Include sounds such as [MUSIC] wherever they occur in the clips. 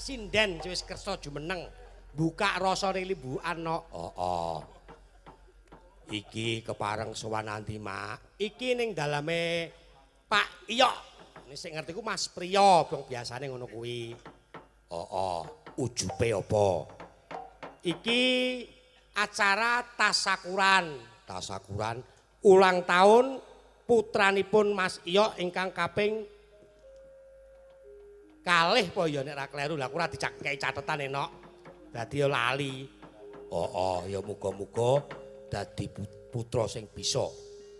Sinden wis kersa jumeneng. Buka rasane limbukan no. Oh, oh. Iki kepareng sowan nanti, Mak. Iki ning daleme Pak Iyo. Ini sing ngerti ku Mas Priyo, bang biasane ngono kuwi. Oh, oh. Ujube apa? Iki acara tasakuran. Tasakuran ulang tahun putranipun Mas Iyo ingkang kaping kalih po ya nek ra kleru? Lah ora dicakei catetan enok dadi ya lali. Oh oh ya muga-muga dadi putra sing bisa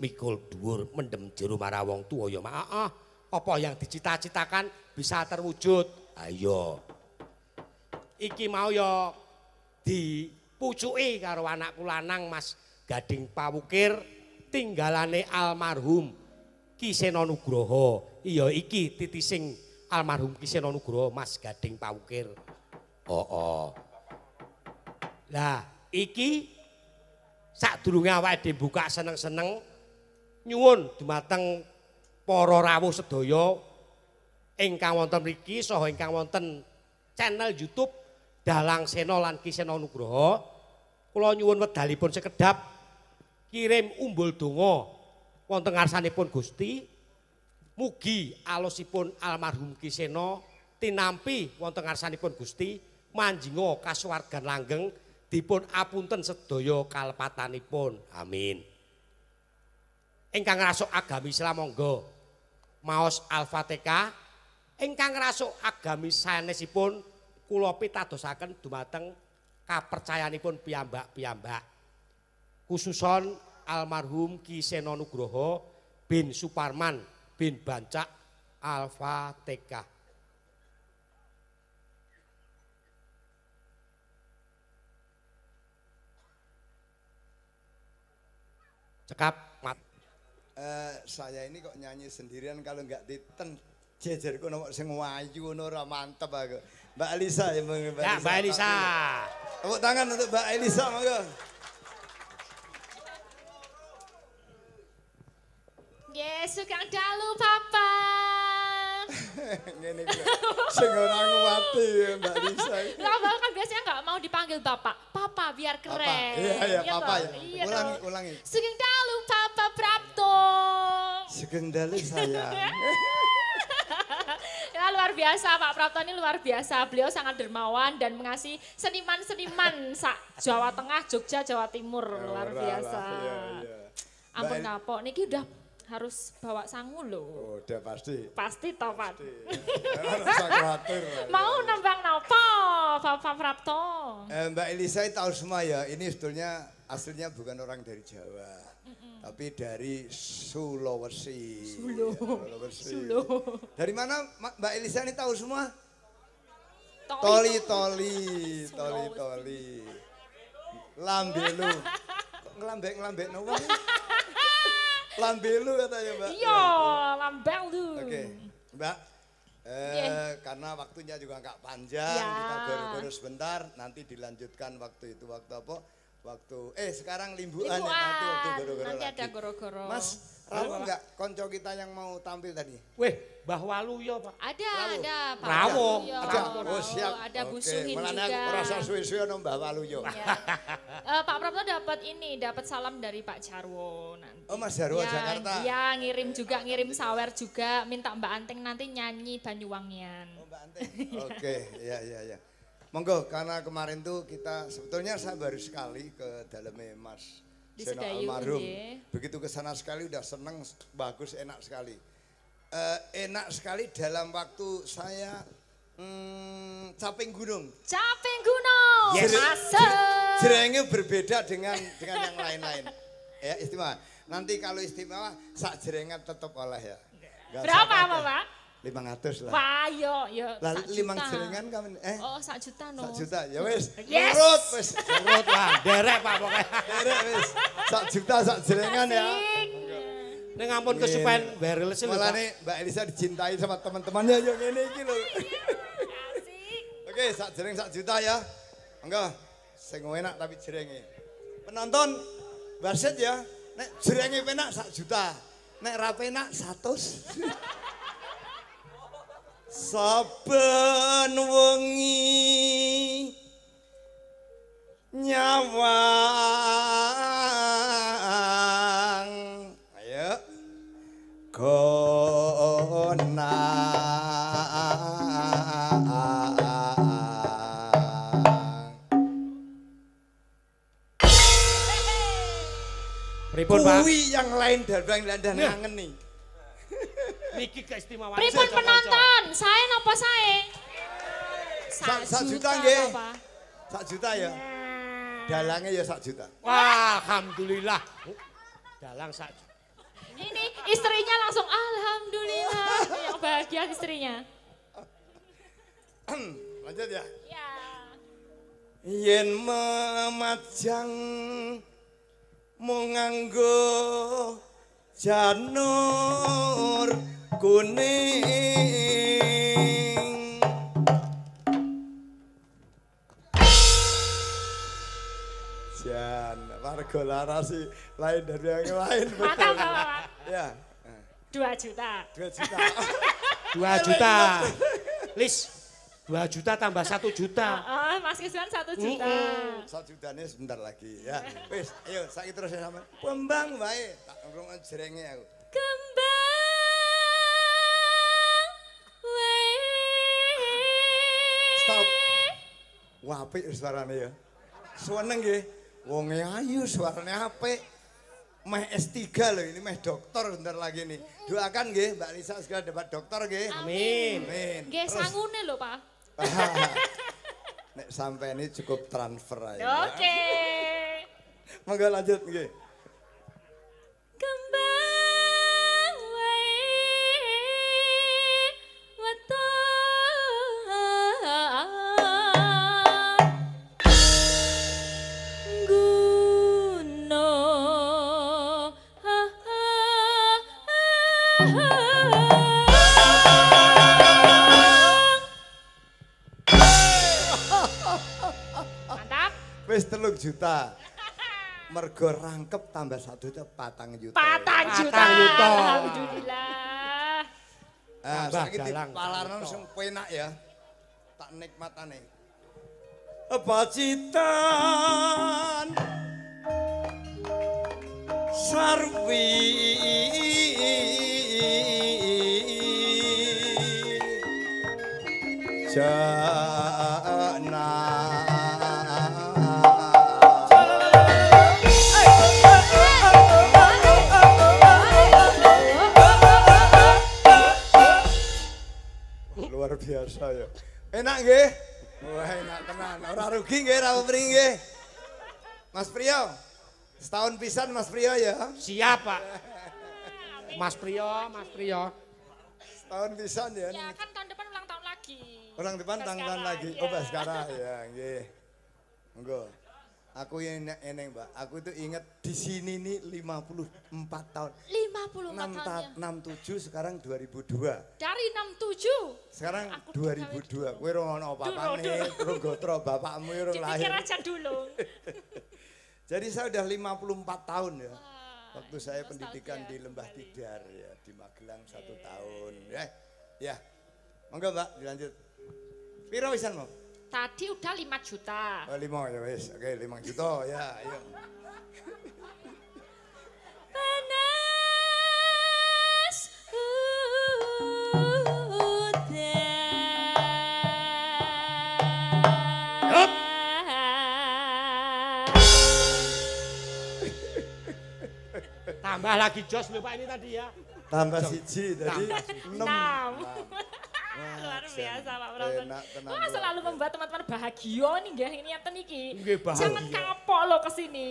mikul dhuwur mendem jero marang wong tuwa ya mak. Ah apa yang dicita-citakan bisa terwujud? Ayo iki mau ya dipucuki karo anakku lanang Mas Gading Pawukir tinggalane almarhum Kisena Nugroho iya iki titising almarhum Kisena Nugroho Mas Gading Pawukir. Oh oh. Lah iki sadurunge awake dibuka seneng-seneng nyuwun dumateng para rawuh sedaya ingkang wonten mriki saha ingkang wonten channel YouTube Dalang Sena lan Kisena Nugroho kula nyuwun wedalipun sekedap kirim umbul donga wonten ngarsanipun Gusti Mugi alusipun almarhum Kisena tinampi wonten ngarsanipun Gusti manjinga kasuwargan langgeng dipun apunten sedaya kalepatanipun. Amin. Ingkang ngrasuk agami Islam monggo maos Al-Fatihah. Ingkang ngrasuk agami sanesipun kula pitadosaken dumateng kapercayanipun piyambak-piyambak. Khususon almarhum Kisena Nugroho bin Suparman bin Bancak Al-Fatihah. Cekap, mat. Uh, saya ini kok nyanyi sendirian kalau nggak diten jejerku nomor sing wayu ora mantep aku. Mbak Elisa ya Mbak Elisa. Ya, Mbak Elisa. Tepuk tangan untuk Mbak Elisa monggo. Yes, sugeng dalu Papa. [LAUGHS] Ngene iki. Sing ora nguwati Mbak Lisa. Lah Bapak kan biasanya enggak mau dipanggil Bapak. Papa biar keren. Papa. Iya, iya, Papa ya. Iya ulangi, dong. ulangi. Sugeng dalu Papa Prapto. Sugeng dalu sayang. [LAUGHS] ya luar biasa Pak Prapto ini luar biasa. Beliau sangat dermawan dan mengasihi seniman-seniman sak Jawa Tengah, Jogja, Jawa Timur. Luar biasa. Iya, iya. Ampun kapok, niki udah harus bawa sangu loh. Oh, udah pasti. Pasti toh Pak. Mau nembang nopo, Bapak Prapto? Eh, Mbak Elisa tahu semua ya, ini sebetulnya aslinya bukan orang dari Jawa. Tapi dari Sulawesi. Sulo. Ya, Sulawesi. Sulo. Dari mana Ma- Mbak Elisa ini tahu semua? Toli toli, toli [LAUGHS] toli. Lambelu. Kok ngelambek ngelambek no? Lambelu katanya Mbak. Iya, lambel tuh. Oke, Mbak. Eh, Iya. karena waktunya juga nggak panjang, Ya. kita goro-goro sebentar, nanti dilanjutkan waktu itu waktu apa? Waktu eh sekarang limbuan, ya, nanti waktu goro-goro nanti lagi. ada goro-goro. Mas, rawo nggak konco kita yang mau tampil tadi? Weh, Mbah Waluyo, Pak. Ada, Rawo. ada. Pak Rawo. Iya, Ada. Rawo. Oh siap. Ada Bu Suhin mulanya juga. aku rasa suwe-suwe no Mbak Waluyo. Ya. [LAUGHS] Eh, Pak Prapto dapat ini, dapat salam dari Pak Jarwo. Oh Mas Jarwo Ya, Jakarta. Iya, ngirim juga, ngirim sawer juga. Minta Mbak Anting nanti nyanyi Banyuwangian. Oh, Mbak Ante. Oke, ya ya ya. Monggo, karena kemarin tuh kita sebetulnya saya baru sekali ke dalamnya Mas Seno almarhum. nggih. Begitu ke sana sekali udah seneng, bagus, enak sekali. Eh, enak sekali dalam waktu saya hmm, caping gunung. Caping Gunung, Yes. masuk. Jerengnya berbeda dengan dengan yang lain-lain. Ya istimewa. Nanti kalau istimewa, sak jerengnya tetap oleh ya. Usah Berapa Pak? 500 lah. Wah, yo, yo, Lah juta. jerengan kamu eh Oh, sak juta no. sak juta ya wis. Yes. Nurut wis. Urut lah, derek Pak pokoknya. Derek wis. Sak juta sak jerengan ya. Asik. Ning ampun kesupen barrel sih Malah nih Mbak Elisa dicintai sama teman-temannya yo ngene iki lho. Asik. Oke, sak jereng sak juta ya. Enggak, sing enak tapi jerenge. Penonton wasit ya, nek jerenge penak sak juta. Nek ra penak 100. saben wengi nyawang Pripun, Pak? kuwi yang lain dan dan dan Nah. ngangen nih [LAUGHS] Niki keistimewaan. Pripun penonton? Saya napa saya? Sak- sak juta, juta nggih. sak juta ya dalangnya ya sak juta Wah, alhamdulillah. Dalang sak Ini istrinya langsung alhamdulillah yang bahagia istrinya. lanjut ya Ya. yen memajang menganggo janur kuning Jan, warga larasi lain dari yang lain betul. Ya, Dua juta. dua juta. 2 juta. Lis, 2 juta tambah 1 juta. Oh, Mas Kiswan satu juta. [LAUGHS] Satu juta ini sebentar lagi ya. Wis, ayo sakit terus ya sama. Pembang bae, tak ngrungokno jerenge aku. Kembang wae. Stop. Wah, apik suarane ya. Seneng nggih. Wonge ayu suarane apik. Meh S3 loh ini meh dokter bentar lagi nih. Doakan nggih Mbak Lisa segera dapat dokter nggih. Amin. Amin. Nggih sangune lho, Pak. [LAUGHS] Nek sampai ini cukup transfer aja. Oke. Monggo lanjut nggih. Wis telung juta. Mergo rangkep tambah satu juta patang juta. Patang juta. Patang juta. Alhamdulillah. Ah, saiki dalang, palarno patang sing penak ya. Tak nikmatane. Pacitan Sarwi Jana biasa ya. Enak nggih? Wah, enak tenan. Ora rugi nggih ra mriki nggih. Mas Priyo. Setahun pisan Mas Priyo ya. Siap, Pak. Mas Priyo, Mas Priyo. Setahun pisan ya. Ya kan tahun depan ulang tahun lagi. Orang depan tangan lagi. Oh, Baskara ya, nggih. Monggo. Aku yang eneng, Mbak. Aku itu inget di sini nih 54 tahun. 54 6 ta tahunnya. 67 sekarang 2002. Dari 67. Sekarang Aku 2002. Kowe ora ono apa-apane, terus gotro bapakmu urung Dipikir lahir. aja dulu. [LAUGHS] Jadi saya udah 54 tahun ya. Waktu saya pendidikan di Lembah kembali. Tidar ya, di Magelang satu tahun. Ya, ya. Monggo Mbak, dilanjut. Piro wisan mau? Tadi udah 5 juta. Oh, 5 ya wis. Oke, 5 juta ya, ayo. Panas. Tambah lagi jos lho Pak ini tadi ya. Tambah siji tadi. Tambah. 6. Luar biasa Pak tenan. Wah, selalu membuat teman-teman bahagia nih nggih ini enten iki. Nggih, bahagia. Jangan kapok lo ke sini.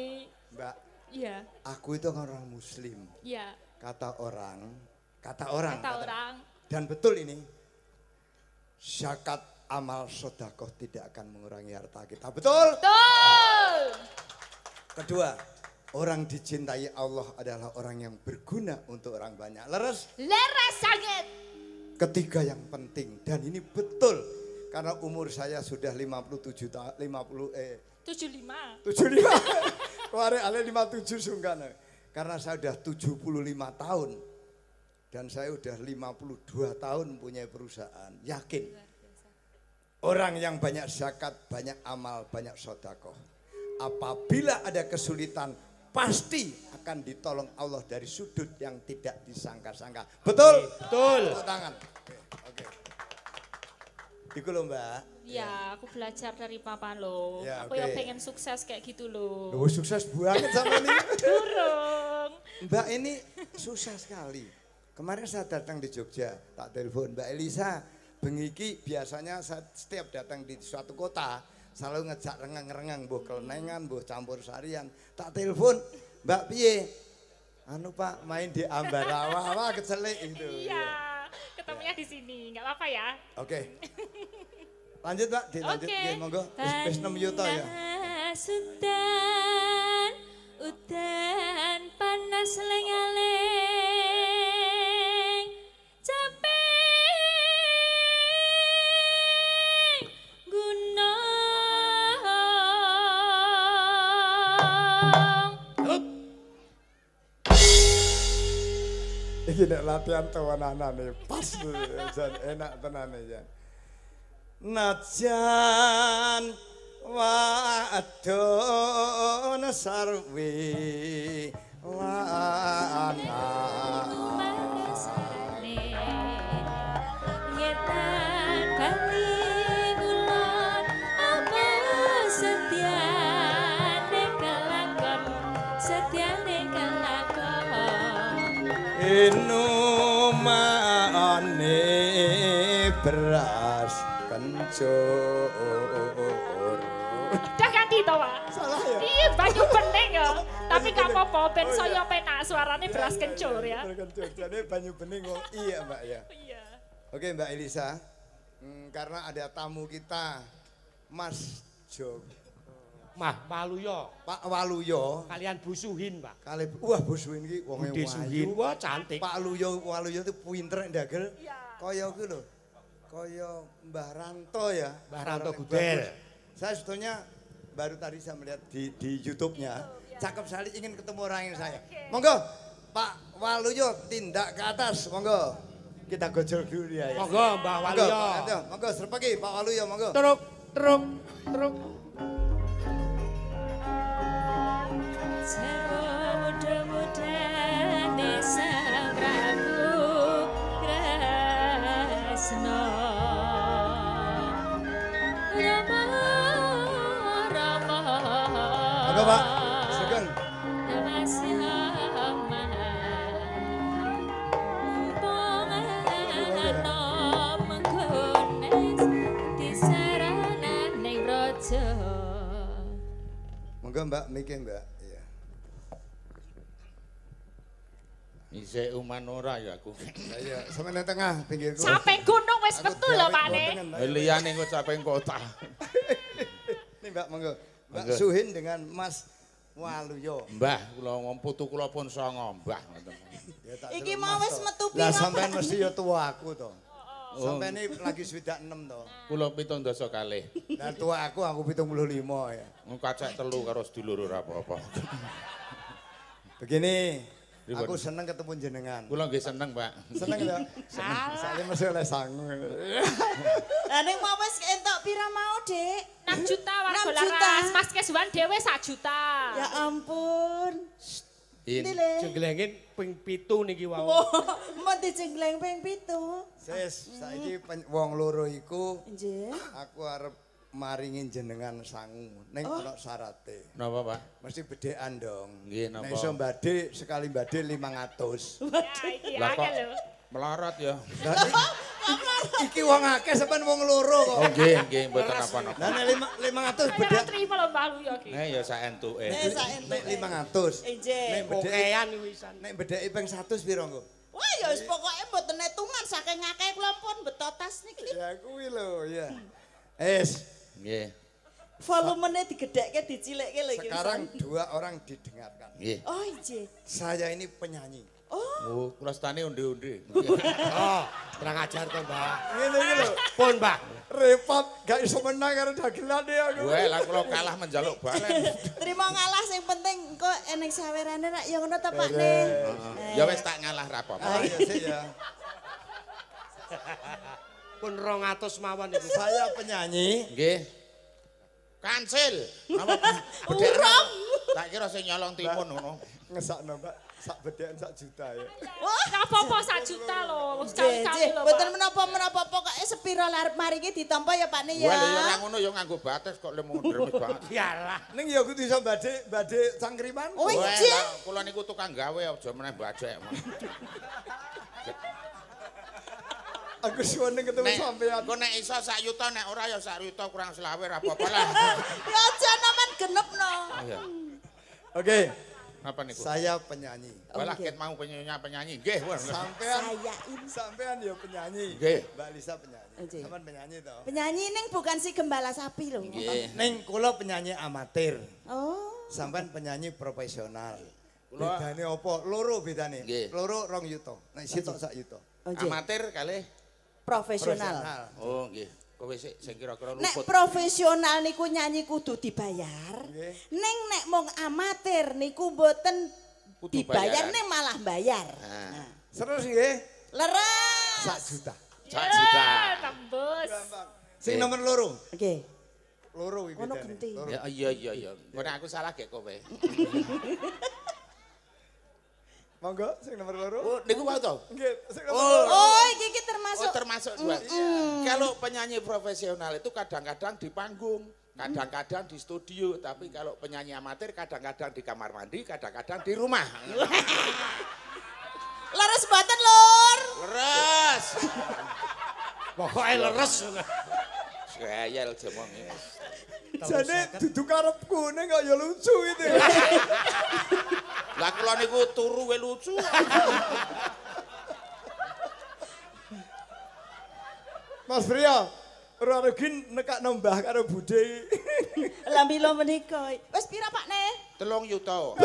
Mbak, Iya, aku itu kan orang muslim. iya. Kata orang, kata orang. Kata orang. Dan betul ini, zakat amal sodakoh tidak akan mengurangi harta kita. Betul? Betul. Kedua, orang dicintai Allah adalah orang yang berguna untuk orang banyak. Leres? Leres sangat. Ketiga yang penting dan ini betul karena umur saya sudah 57 tahun 50 eh 75. 75. [LAUGHS] Kemarin ale 57 sungkan. Karena saya sudah 75 tahun. Dan saya udah 52 tahun punya perusahaan. Yakin. Orang yang banyak zakat, banyak amal, banyak sodakoh. Apabila ada kesulitan, pasti akan ditolong Allah dari sudut yang tidak disangka-sangka. Betul? Betul. Tepuk tangan. Oke. Oke. Iku lho mbak. Ya, aku belajar dari papa lo. Ya, aku ya oke. pengen sukses kayak gitu loh. Loh, sukses banget sama ini. [LAUGHS] Durung. Mbak ini susah sekali. Kemarin saya datang di Jogja, tak telepon Mbak Elisa. Bengiki biasanya saya setiap datang di suatu kota selalu ngejak rengang-rengang, buh kelenengan, buh campur sarian. Tak telepon, Mbak Piye? Anu Pak, main di Ambarawa, wah kecelik itu. Iya, ketemunya di sini. Nggak apa-apa ya. Oke. Lanjut Mbak, dilanjut Oke. nggih, monggo. Wis wis 6 yuta ya. Udan, udan panas lengaleng, Iki nek latihan tawananane pas jan enak tenan ya. Najan wadon sarwi wana kelakon. inumane beras kencur. Udah ganti to, Pak? Salah ya? Iya, banyu bening ya. Tapi gak apa-apa, ben saya penak suaranya beras kencur ya. Beras kencur. Jadi banyu bening wong iya Mbak ya. Iya. Oke Mbak Elisa, hmm, karena ada tamu kita, Mas Jog, Mah Waluyo Pak Waluyo, kalian busuhin, Pak. kali wah bos ini wonge Bude suhin, wayu. wah cantik. Pak Waluyo, Waluyo itu pinter ndagel. Iya. Kaya ku lho. Kaya Mbah Ranto ya. Mbah Ranto Gudel. Saya sebetulnya baru tadi saya melihat di di YouTube-nya. Cakep sekali ingin ketemu orangnya saya. Monggo Pak Waluyo tindak ke atas, monggo. Kita gojol dulu ya. ya. Monggo Mbah Monggo, Waluyo. Ayo, monggo serpegi Pak Waluyo, monggo. Truk, truk, truk. Monggo Mbak, mikir Mbak. Iya. Isih uman ora ya aku. Lah iya, sampe nang tengah pinggirku. Sampai gunung wis metu lho Pak Ne. Mbak. Liyane kok capek kota. Nih Mbak, monggo. Mbak Monggo. Suhin dengan Mas Waluyo. Mbah, kula ngom putu kula pun songo, Mbah ngoten. [LAUGHS] Ya, tak Iki mau wis metu Lah pira, sampean Pak? mesti ya tua aku to. Oh. Sampean ini lagi swidak 6 to. Kula pitung dasa kalih. Lah tua aku aku 75 ya. Ngkacak telu karo sedulur ora apa-apa. Begini, Ribut. aku seneng ketemu jenengan. Kula nggih seneng, Pak. Seneng ya? Seneng. Saya mesti oleh sangu. Lah ning mau wis entuk pira mau, Dik? 6 juta 6 juta. Mas Kesuwan dhewe 1 juta. Ya ampun. In. Ini le. Jenglengin ping pitu niki wau. Wah, mau dijengleng ping pitu. Sis, saiki pen- wong loro iku Nggih. aku arep maringin jenengan sangu. Ning ana syarate. Napa, Pak? Mesti bedean dong. Nggih, napa? Nek iso mbade sekali mbade 500. Ya iki Lah kok. Melarat ya. Iki wong akeh sampean wong loro kok. Oh nggih, nggih mboten apa-apa. Lah nek lima- 500 Saya beda ora trimo lho Mbah Luyo iki. Eh ya sak entuke. Nek sak entuk. nek 500. Nggih. Nek bedheki Okean wisan. nek bedheki ping 100 piro engko? Wah, ya wis pokoke mboten netungan saking akeh kula pun betotas niki. Ya kuwi lho, ya. Es, Nggih. Volumene digedhekke dicilikke lho iki. sekarang dua orang didengarkan. Nggih. Oh, nggih. Saya ini penyanyi. Oh, Oh, kula stane undi-undi. Oh, Kurang ajar to, Mbak. Ngene iki lho. Pun, Mbak. Repot gak iso menang karo dagelane aku. Gue lah kalau kalah menjaluk balen. Terima ngalah sing penting engko eneng sawerane rak ya ngono ta Pak Ne. Ya wis tak ngalah ra apa-apa. Ayo sih ya. Pun 200 mawon iku. Saya penyanyi. Nggih. Kansil. Napa? Urung. Tak kira sing nyolong timun ngono. Ngesakno, Mbak. Sak bedean sak juta ya. Wah, Nggak apa-apa sak juta Sekali-kali jeh, loh, mboten Pak. menapa-menapa pokoke sepiro larep mari iki ditampa ya Pak ya. lho ora ngono ya nganggo bates kok lemu dremis banget. [LAUGHS] Iyalah. Ning ya kudu iso badhe badhe cangkriman. Oh, iya. kula niku tukang gawe aja meneh bajek. Aku suwene ketemu sampean. engko nek iso sak yuta nek ora ya sak yuta kurang selawe ra apa-apa lah. [LAUGHS] Ya aja naman genep no. Iya. Oke, Apa niku? saya penyanyi. Walah Oke. ket mau penyanyi penyanyi. Nggih. Sampean Saya ini. sampean ya penyanyi. Nggih. Mbak Lisa penyanyi. Oke. Sampean penyanyi to. Penyanyi ning bukan si gembala sapi loh. Nggih. Ning kula penyanyi amatir. Oh. Sampean penyanyi profesional. Kula- Bedane apa? Loro bedane. Loro rong yuta. Nek sitok sak yuta. Oke. Amatir kalih. Profesional. Oh, nggih. Kowe sik sing kira-kira Nek luput. profesional niku nyanyi kudu dibayar. Nggih. Ning nek mung amatir niku mboten dibayar ning malah bayar. Nah. Terus nggih Leres. sak juta. Sak juta. Tembus. Sing Nggih. nomor loro. Oke. Loro iki Ono genti. Ya iya iya iya. Nek aku salah gek kowe. [LAUGHS] Monggo sing nomor loro. Oh, niku mau to? Nggih, sing nomor Oh. loro. Oh, iki iki Oh, termasuk termasuk dua. Kalau penyanyi profesional itu kadang-kadang di panggung, kadang-kadang di studio, tapi kalau penyanyi amatir kadang-kadang di kamar mandi, kadang-kadang di rumah. [LAUGHS] leres mboten, Lur. Leres. Pokoke leres. Gayal jemong ini. Jane dudu karepku ning kok ya lucu itu. [LAUGHS] Lah kula niku turu we lucu. Mas Priya, ora rugi nekak nambah karo budhe. Lambilo menika. Wis pira, Pak Ne? Telung yuta.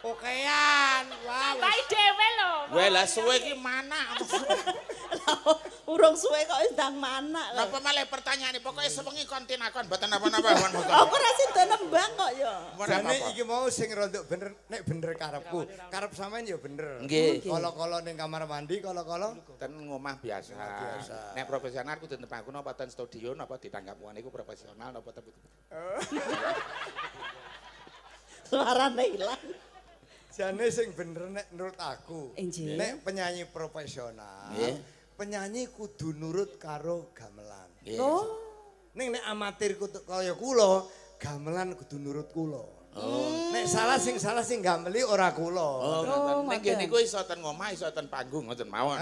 Pokean. Wah. Tambahi dhewe loh. Weh lah suwe ki mana? [LAUGHS] Urung suwe kok wis ndang manak. kok. Napa malah pertanyaan ini? Pokoknya sewengi kontin akon, mboten apa-apa. Aku ra sida nembang kok ya. Jane iki mau sing rondok bener nek bener karepku. Karep sampean ya bener. Nggih. Kala-kala ning kamar mandi, kala-kala Ten ngomah biasa. biasa. Nek profesional kudu tentang aku napa ten studio napa ditanggap wong niku profesional napa tapi Suarane ilang. Jane sing bener nek menurut aku. Injil. Nek penyanyi profesional, Nggih. penyanyi kudu nurut karo gamelan. Nggih. Oh. Ning nek amatir kudu kaya kula, gamelan kudu nurut kula. Nek salah sing salah sing gameli ora kula. Oh, ngoten. Nek ngoten. niku iso ten ngomah, iso ten panggung ngoten mawon.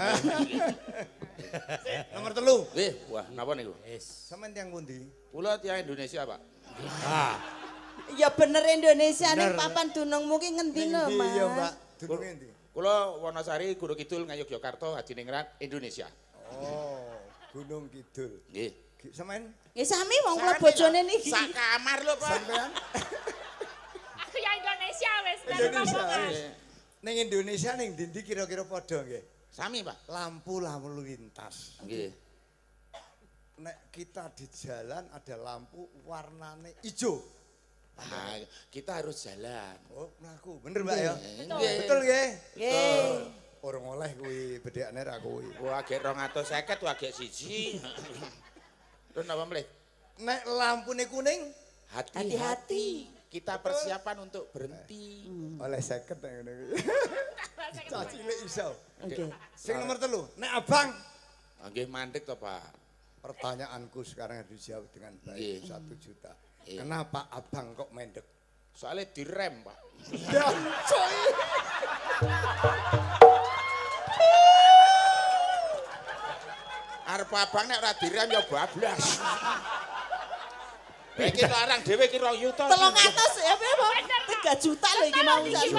[LAUGHS] Nomor telu. Nggih, wah napa niku? Sampeyan tiyang pundi? Kula tiyang Indonesia, Pak. Ah. Ya bener Indonesia ning papan dunungmu ki ngendi lho, Mas? ya, Mbak? Dununge endi? Kula Wonosari, Guru Kidul, Ngayogyakarta, Hadiningrat, Indonesia. Oh, Gunung Kidul. Nggih. Sampeyan Ya sami wong kula bojone niki. Sak kamar lho, Pak. sampeyan [LAUGHS] Ya Indonesia wis. nggak Indonesia. Ning Indonesia ning ndi kira-kira padha nggih? Sami, Pak. Lampu lalu lintas. Nggih. Nek kita di jalan ada lampu warnane ijo. Nah, kita harus jalan. Oh, mlaku. Bener, Mbak ya? Betul nggih? Nggih. Orang oleh kuwi bedekane ra kuwi. Wah, agek 250, wah agek siji. Terus napa mleh? Nek lampune kuning Hati-hati. Kita persiapan untuk berhenti. oleh 50 nek ngene kuwi. Cah cilik iso. Oke. Sing nomor telu, nek abang Nggih mandek to, Pak. pertanyaanku sekarang harus dijawab dengan baik satu juta. Iya. Kenapa abang kok mendek? Soalnya direm, Pak. Ya, coy. Arep abang nek ora direm ya bablas. Iki larang dhewe ki 2 yuta. Telung atas ya Beb. 3 juta lho iki mau Iki.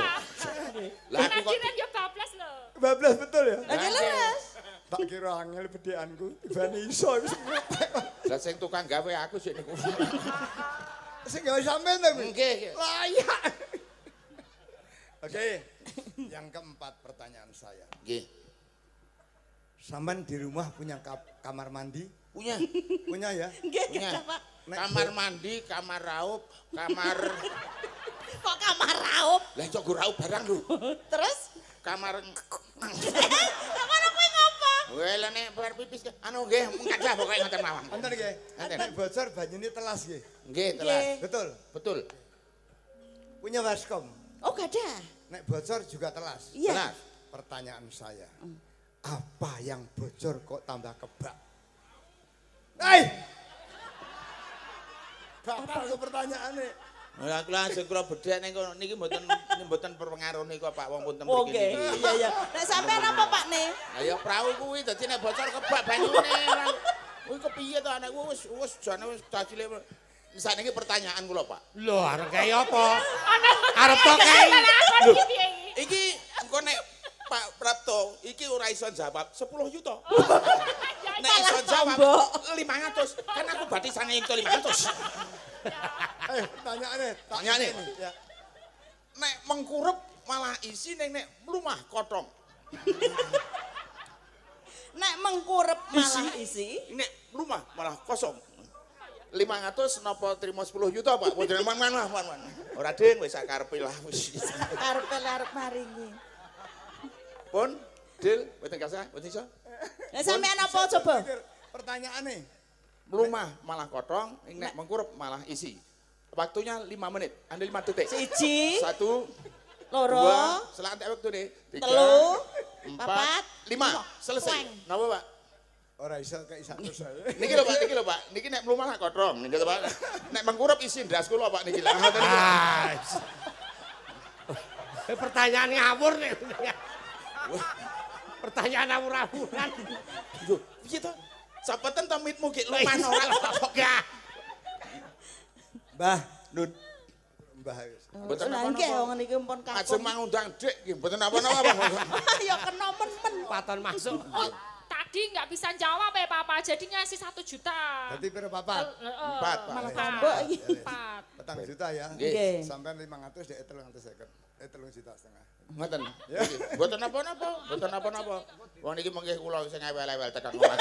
Lah aku kok direm ya bablas loh. Bablas betul ya? Lagi leres. Tak kira angel bedekanku, tibane iso wis ngepek. lah sing tukang gawe aku sik niku. Sing gawe sampean to. kuwi? Nggih. Layak. Oke, yang keempat pertanyaan saya. Nggih. Sampean di rumah punya kamar mandi? Punya. Punya ya? Nggih, Pak. Kamar mandi, kamar raup, kamar Kok kamar raup? lah cok raup barang lu. Terus Kamar [LAUGHS] Kamar lah nek bar pipis ke- anu nggih mengkadah pokoke ngoten mawon. Enten nggih. Nek bocor banyune telas nggih. Nggih, telas. Betul. Betul. Punya baskom. Oh, gadah. Nek bocor juga telas. Iya. Telas. Pertanyaan saya. Apa yang bocor kok tambah kebak? Hei! Bapak ke pertanyaannya. Lah kula langsung kula bedhek ning kono niki mboten mboten perpengaruh niku Pak wong pun Oh, mriki nggih. niki. Iya, iya. Nek sampean apa, Pak Ne? Lah ya prau kuwi dadi nek bocor kebak banyune. Kuwi kepiye to anakku wis wis jane wis cacile. Sakniki pertanyaan kula Pak. Lho, arep kaya apa? Arep to kei. Lho, iki engko nek Pak Prapto iki ora iso jawab 10 juta. [LAUGHS] Nek iso jawab 500 kan aku batisane yang 500. Eh, pertanyaannya. tak Pertanyaannya. ini, Ya. Nek mengkurup malah isi ning nek mlumah kotong. Nek mengkurep malah isi. Nek mlumah malah kosong. 500 napa trimo 10 juta Pak? Mboten mana mana. Ora ding wis sakarepe lah wis. Karepe arep maringi. Pun Dil, mboten kasah, mboten iso. Nek sampean apa coba? Pikir, Mlumah malah kotong, nek mengkurup malah isi. Waktunya 5 menit, Anda 5 detik. Siji, Satu, loro, dua, selang antek waktu nih. Tiga, telu, empat, papat, lima. Selesai. Weng. Napa Pak? Ora iso kayak satu saya. Niki lho Pak, niki lho Pak. Niki nek mlumah kotong, niki lho Pak. Nek mengkurup isi ndas kula Pak niki lah. Ngoten niku. Ah. [LAUGHS] Eh, Pertanyaan ngawur nih. Pertanyaan ngawur-ngawuran. Lho, piye to? Sapeten to mitmu Lah, lumah ora kok gak. Mbah, Nun, Mbah. wis. Mboten Lah apa-apa. nggih wong niki mumpun ajeng mangundang Dik nggih mboten apa-apa. [LAUGHS] Ya kena men-men. Paton masuk. [LAUGHS] Oh, tadi nggak bisa jawab ya Papa, jadi ngasih satu juta. Berarti pira papat? Empat, Pak. Malah Empat. tambah iki. Empat. Petang juta ya. Nggih. Sampai 500 dek 350. Eh 3 juta setengah. Ngoten. Nggih. Mboten napa-napa, mboten napa-napa. Wong niki mengke kula sing ewel-ewel tekan omah.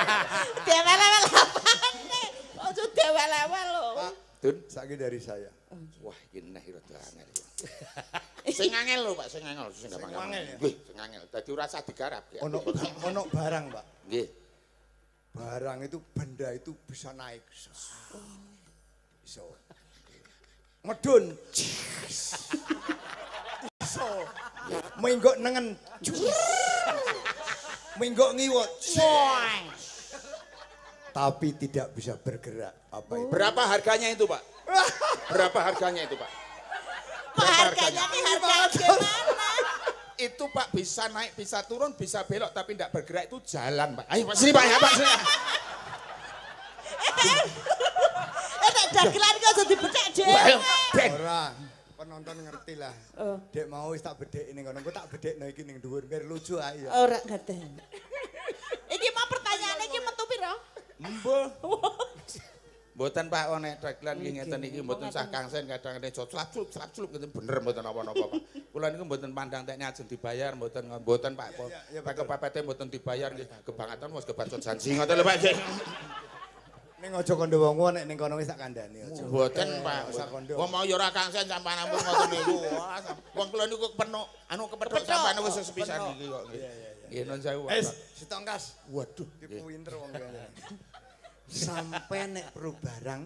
[LAUGHS] Dewel-ewel apane? Ojo dewel-ewel lho. Pak, Dun, saiki dari saya. wah iki neh rada angel. Sing angel lho Pak, sing angel sing Sing gampang. angel ya? Nggih, sing angel. Dadi ora usah digarap. ya. Ono ono barang, Pak. Nggih. Barang itu benda itu bisa naik. Iso. Medun. Iso. Menggok nengen. Menggok ngiwot. Tapi tidak bisa bergerak. Apa itu? Berapa harganya itu, Pak? Berapa harganya itu, Pak? Berapa harganya ki harga gimana? Itu Pak bisa naik, bisa turun, bisa belok tapi tidak bergerak itu jalan, Pak. Ayo Pak sini Pak ya, Pak sini. [LAUGHS] Eh dagelan ki aja dibethek Ayo, dhewe. Ora. Penonton ngerti lah. Oh. Dek mau wis tak bedhek ning kono. Engko tak bedhekno iki ning dhuwur biar lucu ae ya. Ora gaten. Iki mau pertanyaane iki metu pira? Mbah. [LAUGHS] Mboten Pak oh, nek dagelan nggih ngeten iki mboten sah kangsen kadang-kadang slap-slup slap-slup ngeten bener mboten apa-apa Pak. Kula niku mboten pandang teknik ajeng dibayar mboten mboten Pak. Iya, iya, Pak betul. kepepete mboten dibayar nggih kebangetan wis kebacot janji ngoten lho Pak. [LAUGHS] Ning aja kondo wong nek ning kono wis tak kandhani aja. Mboten Eh, Pak. kondo. Wong mau ya ora kangsen sampean ampun ngoten niku. [LAUGHS] Wong kula niku penuk anu kepethuk sampean wis sepisan iki kok. Iya, iya, iya. Nggih nun sewu. Es, Pak. setongkas. Waduh. Tipu pinter wong kene. Sampai nek perlu barang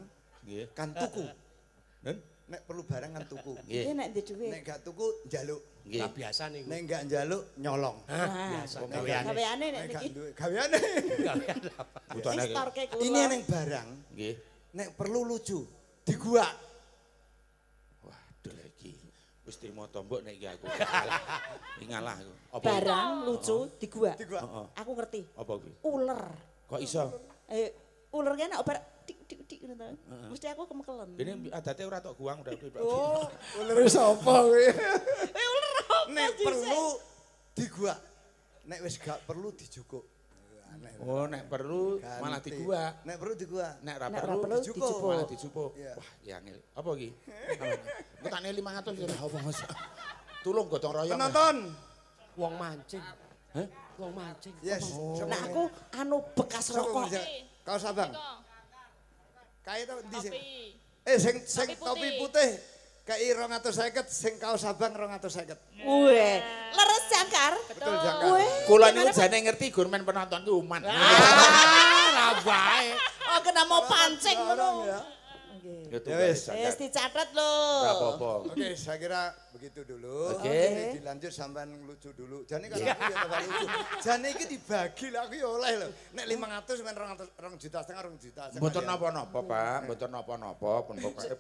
Nggih. kan tuku. Nek perlu barang kan tuku. Nggih. Nek dhuwit. Nek gak tuku njaluk. Nggih. Nah, biasa nih. Nek gak njaluk nyolong. Hah, biasa gaweane. Gaweane nek Nek duwe gaweane. Gawean apa? Butuhane Wis nggih. torke kula. Ini ning barang Nggih. nek perlu lucu di gua. Waduh lagi. Wis trimo tombok nek iki aku. Ngalah. Iki ngalah aku. Apa? iki? barang lucu di gua. Di gua. Heeh. Aku ngerti. Apa kuwi? Uler. Kok iso? Eh uler kene bar tik tik tik ngono ta. Mesti aku kemekelen. Ini adate ora tok guang udah. Oh, Uler sapa kowe? eh uler apa? Nek perlu di gua. Nek wis gak perlu dijukuk. Aneh. Oh, nek perlu malah di gua. Nek perlu di gua. Nek ora Nek perlu dijupuk. malah dijupuk. Wah, ya angel. Apa iki? Engko takne 500 ya apa Mas? Tulung gotong royong. Penonton, Wong mancing. Hah? Wong mancing. Yes. Nah meneh? aku anu bekas rokok. Kaos abang. Kae to sing? Topi. Eh sing sing topi putih. Kei 250 sing kaos abang 250. Weh, leres jangkar. Betul jangkar. Weh. Kula niku jane ngerti gurmen penonton ki uman. Ah, [LAUGHS] ra bae. Oh kena mau pancing ngono. Ya. Wis. Wis dicatat lho. Ora apa-apa. Oke, saya kira begitu dulu. Oke. Dilanjut sampean lucu dulu. Jane kalau aku ya tambah lucu. Jane iki dibagi lah aku ya oleh lho. Nek 500 men 200 2 juta setengah 2 juta. Mboten napa-napa, Pak. Mboten napa-napa, pun pokoke.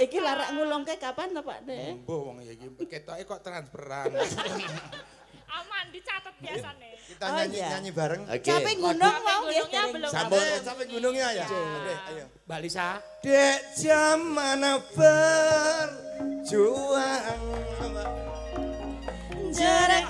Iki larak ngulungke kapan to Pak? Mbuh wong iki ketoke kok transferan. [LAUGHS] Aman dicatat biasane. Kita Oh, nyanyi iya. nyanyi bareng. Capek gunung mau nggih. ada. Sampai sampai gunungnya ya. Oke, ayo. Mbak Lisa. Dek zaman berjuang Jere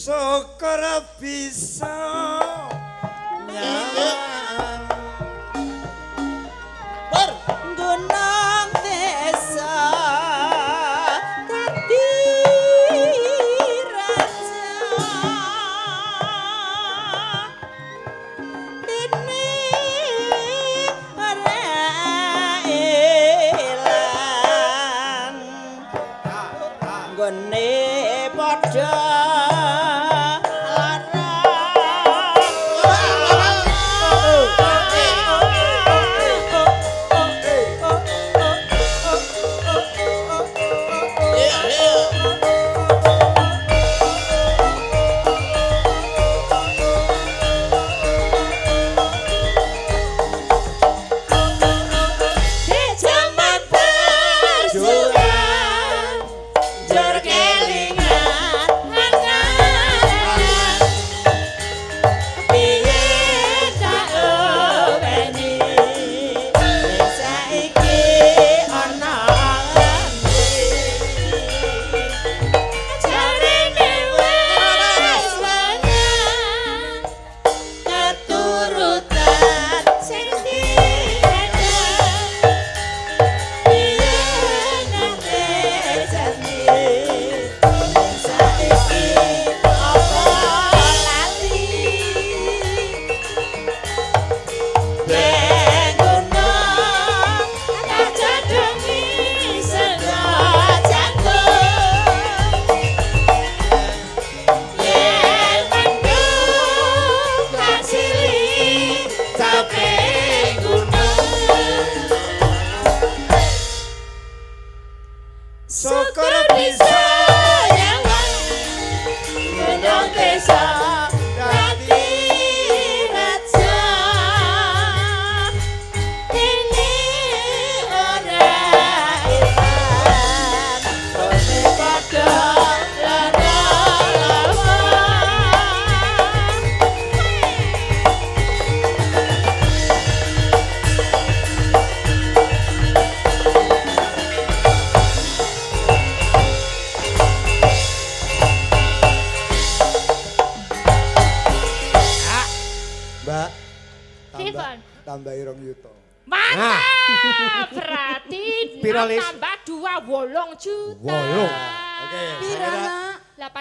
Syukur bisa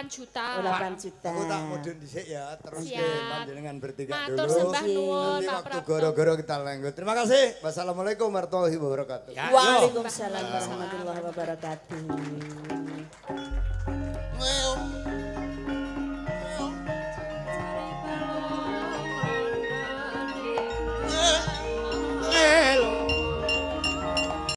juta. Oh, 8 juta. Aku tak mudun dhisik ya, terus ke panjenengan bertiga Matur dulu. Matur sembah nuwun Pak Waktu goro-goro kita lanjut. Terima kasih. Wassalamualaikum warahmatullahi wabarakatuh. Ya. Waalaikumsalam nah. warahmatullahi wabarakatuh. Hello.